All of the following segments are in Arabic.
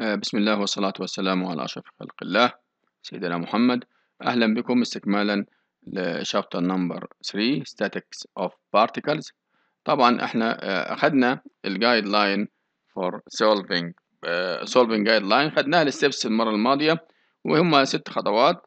آه، بسم الله والصلاة والسلام على أشرف خلق الله. سيدنا محمد أهلا بكم استكمالا ل chapter number 3 Statics of Particles. طبعا إحنا آه، أخدنا ال guideline for solving آه، solving guide line خدناها ال steps المرة الماضية وهم ست خطوات.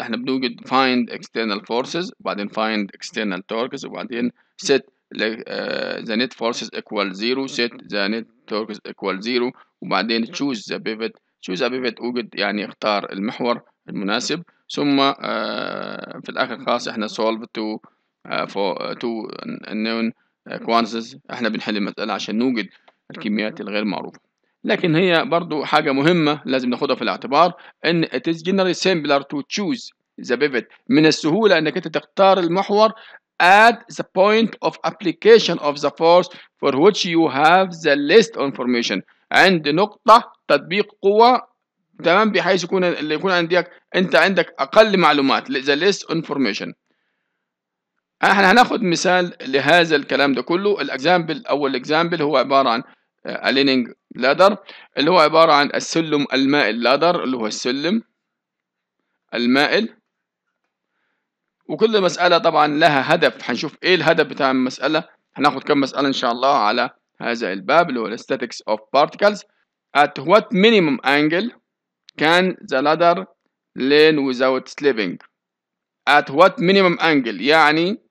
إحنا بنوجد find external forces وبعدين find external torques وبعدين set the net forces equal zero set the net torques equal zero وبعدين choose the pivot choose a pivot اوجد يعني اختار المحور المناسب. ثم آه، في الآخر خلاص إحنا solve to آه، for to unknown quantities. إحنا بنحل المسألة عشان نوجد الكميات الغير معروفة. لكن هي برضو حاجة مهمة لازم ناخدها في الاعتبار إن it is generally simpler to choose the pivot من السهولة إنك أنت تختار المحور at the point of application of the force for which you have the least information. عند نقطة تطبيق قوة. تمام؟ بحيث يكون اللي يكون عندك أنت عندك أقل معلومات the least information. إحنا هناخد مثال لهذا الكلام ده كله. ال example أول example هو عبارة عن ال leaning ladder اللي هو عبارة عن السلم المائل ladder اللي هو السلم المائل. وكل مسألة طبعا لها هدف. هنشوف إيه الهدف بتاع المسألة. هناخد كم مسألة إن شاء الله على هذا الباب اللي هو statics of particles. At what minimum angle can the ladder lean without slipping? At what minimum angle? يعني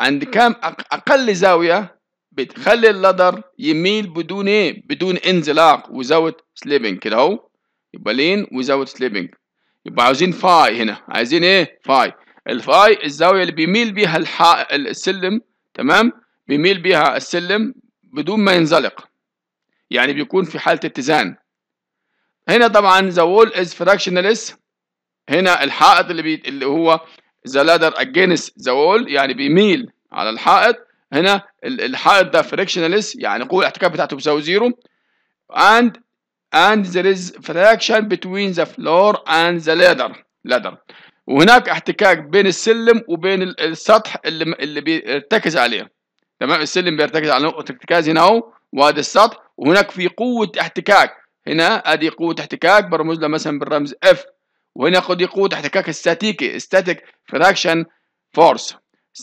عند كام أق- أقل زاوية بتخلي اللدر يميل بدون إيه؟ بدون انزلاق without slipping. كده أهو. يبقى lean without slipping. يبقى عاوزين phi هنا. عايزين إيه؟ phi ال phi الزاوية اللي بيميل بيها الح... السلم تمام؟ بيميل بيها السلم بدون ما ينزلق. يعني بيكون في حالة اتزان. هنا طبعا the wall is frictionless. هنا الحائط اللي بي... اللي هو the ladder against the wall يعني بيميل على الحائط. هنا ال- الحائط ده frictionless يعني قوة الاحتكاك بتاعته بتساوي zero. And and there is friction between the floor and the ladder ladder. وهناك احتكاك بين السلم وبين ال- السطح اللي اللي بيرتكز عليه. تمام؟ السلم بيرتكز على نقطة ارتكاز هنا أهو وهذا السطح. وهناك في قوة احتكاك هنا ادي قوة احتكاك برمز لها مثلا بالرمز F. وهنا قد قوة احتكاك استاتيكي static friction force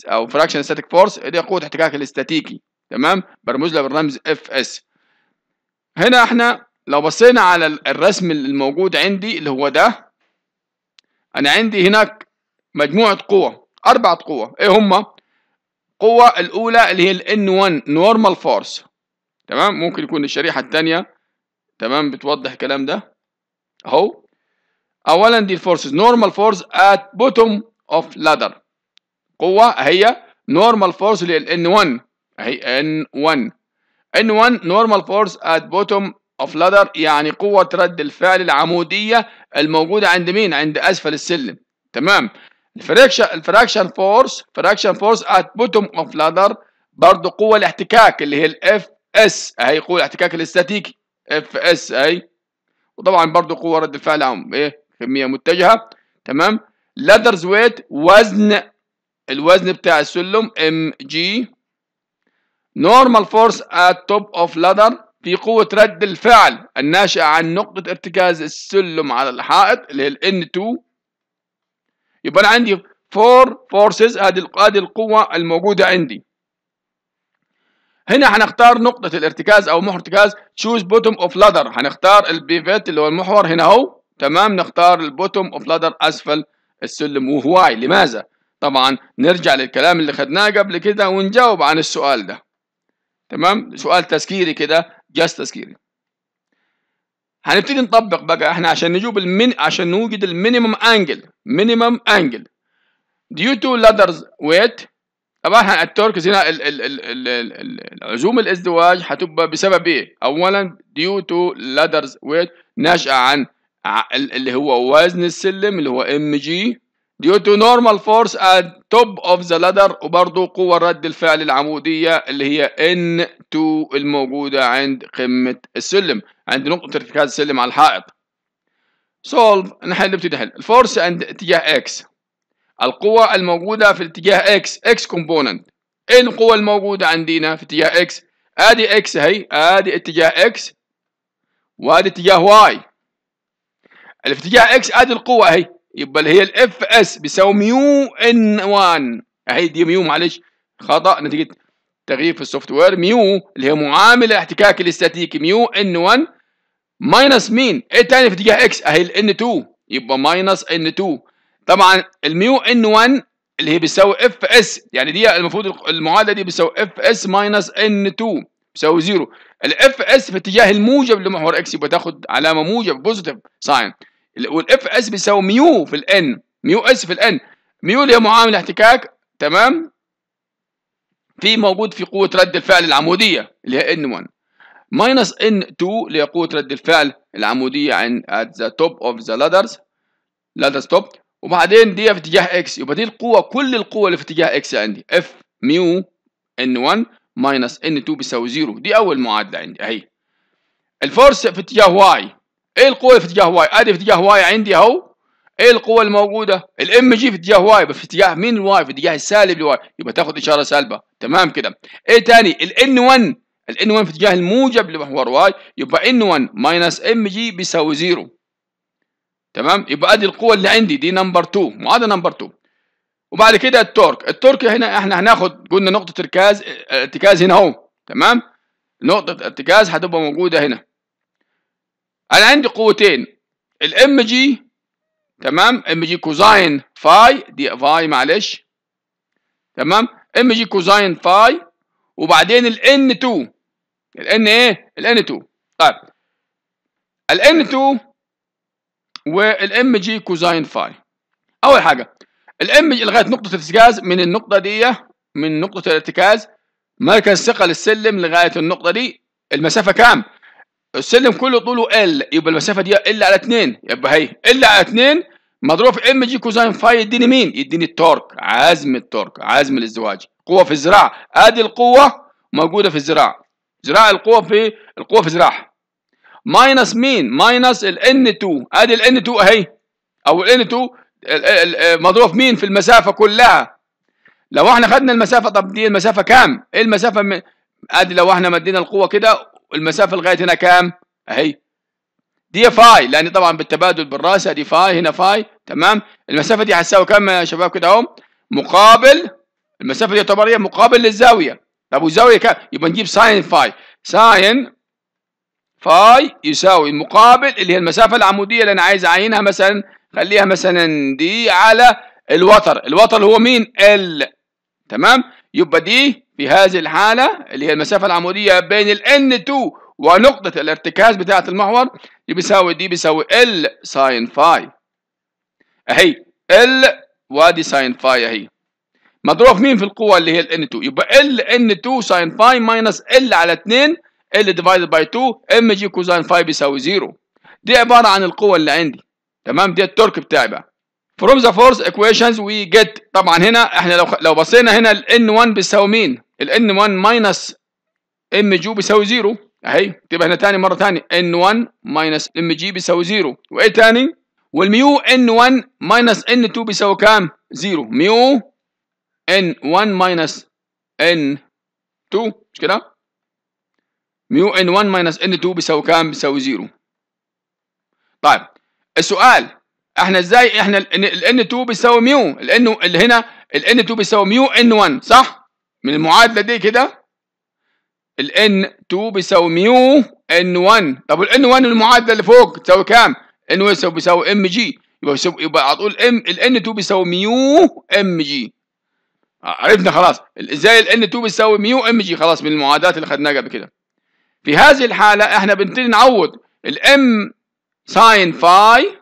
أو fraction static force. دي قوة احتكاك الاستاتيكي. تمام؟ برمز لها بالرمز FS هنا إحنا لو بصينا على ال- الرسم الموجود عندي اللي هو ده أنا عندي هناك مجموعة قوة أربعة قوة. إيه هما قوة الأولى اللي هي ال N1 normal force. تمام؟ ممكن يكون الشريحة الثانية. تمام؟ بتوضح الكلام ده؟ أهو. اولا دي الفورسز. Normal force at bottom of ladder. قوة هي normal force اللي هي ال N1 اهي N1 N1 normal force at bottom of ladder يعني قوة رد الفعل العمودية الموجودة عند مين؟ عند أسفل السلم. تمام؟ ال friction ال friction force friction force at bottom of ladder برضه قوة الاحتكاك اللي هي ال fs أهي قوة الاحتكاك الاستاتيكي. fs أهي. وطبعا برضه قوة رد الفعل عم إيه؟ كمية متجهة. تمام؟ ladder's weight وزن الوزن بتاع السلم mg normal force at top of ladder في قوة رد الفعل الناشئة عن نقطة ارتكاز السلم على الحائط اللي هي ال N2 يبقى أنا عندي four forces هذه هذه القوة الموجودة عندي. هنا هنختار نقطة الارتكاز أو محور ارتكاز. choose bottom of ladder. هنختار ال pivot اللي هو المحور هنا أهو. تمام؟ نختار ال bottom of ladder أسفل السلم. و why لماذا؟ طبعا نرجع للكلام اللي خدناه قبل كده ونجاوب عن السؤال ده. تمام؟ سؤال تذكيري كده. just تذكيري. هنبتدي نطبق بقى. إحنا عشان نجيب المين عشان نوجد ال minimum angle minimum angle due to ladders weight طبعا ال torques هنا ال ال ال ال ال ال العزوم الإزدواج هتبقى بسبب إيه؟ اولا due to ladders weight ناشئه عن اللي هو وزن السلم اللي هو mg due to normal force at top of the ladder وبرضه قوة رد الفعل العمودية اللي هي N2 الموجودة عند قمة السلم عند نقطة ارتكاز السلم على الحائط. Solve نحل نبتدي نحل ال force عند اتجاه X. القوة الموجودة في الاتجاه X X component. إيه القوة الموجودة عندنا في اتجاه X آدي X اهي آدي اتجاه X وآدي اتجاه y اللي في اتجاه x آدي القوة اهي يبقى اللي هي ال FS بيساوي mu N 1 أهي دي mu معلش. خطأ. نتيجة تغيير في ال software. mu اللي هي معامل الاحتكاك الاستاتيكي. mu N 1 minus مين؟ إيه تاني في اتجاه x أهي ال N 2 يبقى minus N 2 طبعا ال mu N 1 اللي هي بتساوي FS يعني دي المفروض المعادلة دي بتساوي FS minus N 2 بتساوي zero ال FS في اتجاه الموجب لمحور x يبقى تاخد علامة موجب positive sign وال FS بيساوي mu في ال N mu S في ال N mu اللي هي معامل احتكاك تمام؟ في موجود في قوة رد الفعل العمودية اللي هي N 1 minus N 2 اللي هي قوة رد الفعل العمودية عند at the top of the ladders. Ladder stop وبعدين دي في اتجاه x يبقى دي القوة كل القوة اللي في اتجاه x عندي. F mu N 1 minus N 2 بيساوي 0 دي أول معادلة عندي أهي. ال force في اتجاه y إيه اللي في اتجاه y؟ أدي في اتجاه y عندي أهو. إيه القوة الموجودة؟ ال mg في اتجاه y في اتجاه مين ال y في اتجاه السالب ل y. يبقى تاخد إشارة سالبة. تمام كده. إيه تاني؟ ال N 1 ال N 1 في اتجاه الموجب لمحور y يبقى N 1 minus mg بيساوي 0 تمام؟ يبقى أدي القوة اللي عندي. دي number 2 معادله number 2 وبعد كده ال torque. ال torque هنا إحنا هناخد قلنا نقطة ارتكاز ارتكاز هنا أهو. تمام؟ نقطة ارتكاز هتبقى موجودة هنا. أنا عندي قوتين. ال mg تمام؟ mg cosine phi دي phi معلش. تمام؟ mg cosine phi وبعدين ال N 2 ال N إيه؟ ال N 2 طيب. ال N 2 وال mg cosine phi أول حاجة ال mg لغاية نقطة الارتكاز من النقطة دي من نقطة الارتكاز مركز ثقل السلم لغاية النقطة دي. المسافة كام؟ السلم كله طوله L يبقى المسافة دي L على 2 يبقى هي L على 2 مضروب في mg cosine phi يديني مين؟ يديني ال torque. عزم التورك. عزم الازدواج. قوة في الذراع ادي القوة موجودة في الذراع ذراع القوة في القوة في ذراع minus مين؟ minus ال N 2 ادي ال N 2 أهي. أو ال N 2 مضروب مين في المسافة كلها؟ لو إحنا خدنا المسافة طب دي المسافة كام؟ إيه المسافة؟ من ادي لو إحنا مدينا القوة كده المسافه لغاية هنا كام؟ أهي. دي phi لأن طبعا بالتبادل بالرأس دي phi هنا phi. تمام؟ المسافة دي هتساوي كام يا شباب كده أهو؟ مقابل المسافة دي تعتبر هي مقابل للزاوية. طب والزاوية كام يبقى نجيب sine phi sine phi يساوي المقابل اللي هي المسافة العمودية اللي أنا عايز أعينها مثلا خليها مثلا دي على الوتر. الوتر هو مين؟ L تمام؟ يبقى دي في هذه الحالة اللي هي المسافة العمودية بين ال N2 ونقطة الارتكاز بتاعة المحور دي بيساوي دي بيساوي L sine phi أهي L وادي sine phi أهي. مضروب مين في القوة اللي هي ال N2 يبقى L N2 sine phi minus L على 2 L divided by 2 mg cosine phi بيساوي 0 دي عبارة عن القوة اللي عندي تمام؟ دي ال torque بتاعي بقى. From the force equations we get طبعا هنا إحنا لو لو بصينا هنا ال N1 بيساوي مين؟ ال N1 minus mg بيساوي 0 أهي تبقى هنا تاني مرة تاني N1 minus mg بيساوي 0 وإيه تاني؟ وال mu N1 minus N2 بيساوي كام؟ 0 mu N1 minus N2 مش كده؟ mu N1 minus N2 بيساوي كام؟ بيساوي 0 طيب السؤال إحنا إزاي إحنا ال N2 بيساوي mu ال N اللي هنا ال N2 بيساوي mu N1 صح؟ من المعادلة دي كده؟ ال N2 بيساوي mu N1 طب ال N1 المعادلة اللي فوق تساوي كام؟ N1 بيساوي جي يبقى يبقى على طول m ال N2 بيساوي mu g عرفنا خلاص. إزاي ال N2 بيساوي mu g خلاص من المعادلات اللي خدناها قبل كده. في هذه الحالة إحنا بنبتدي نعوض ال m sine phi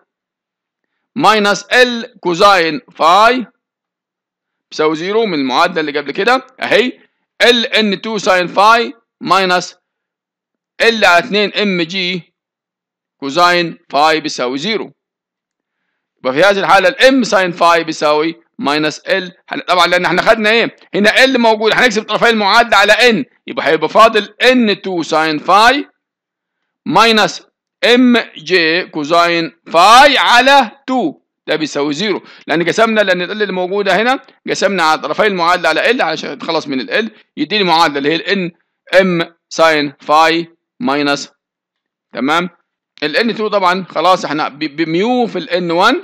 minus L cosine phi بيساوي zero من المعادلة اللي قبل كده أهي L N 2 sine phi minus L على 2 mg cosine phi بيساوي zero. يبقى في هذه الحالة ال m sine phi بيساوي minus L. طبعا لأن إحنا خدنا إيه؟ هنا L موجود هنقسم طرفي المعادلة على N. يبقى هيبقى فاضل N 2 sine phi ماينس إم جي كوزاين فاي على 2 ده بيساوي زيرو. لأن قسمنا لأن ال اللي موجوده هنا قسمنا على طرفي المعادلة على ال علشان نتخلص من ال يديني معادلة اللي هي الان ام ساين فاي ماينس تمام؟ ال N2 طبعا خلاص إحنا بميو في ال N1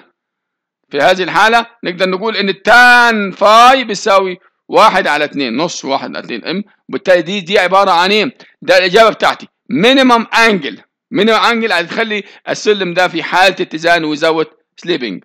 في هذه الحالة نقدر نقول إن التان فاي بيساوي واحد على اتنين نص واحد على اتنين ام وبالتالي دي دي عبارة عن إيه؟ ده الإجابة بتاعتي. minimum angle minimum angle هتخلي السلم ده في حالة اتزان وزاوية slipping